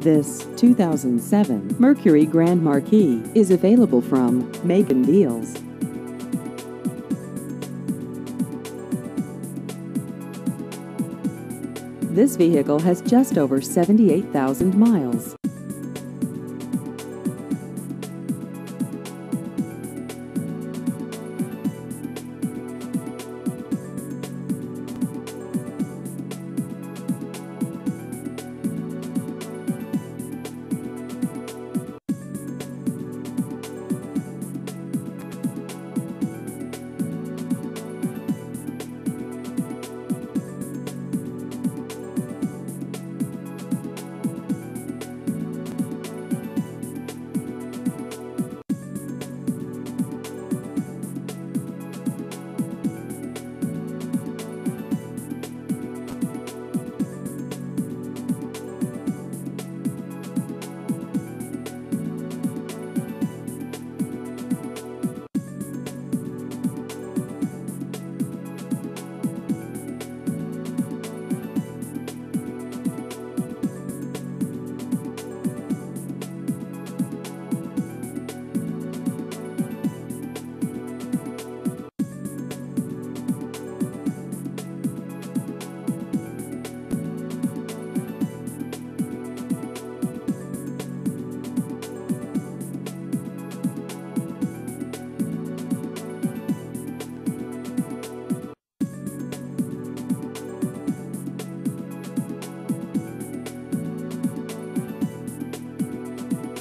This 2007 Mercury Grand Marquis is available from Macon Deals. This vehicle has just over 78,000 miles.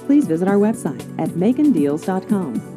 Please visit our website at macondeals.com.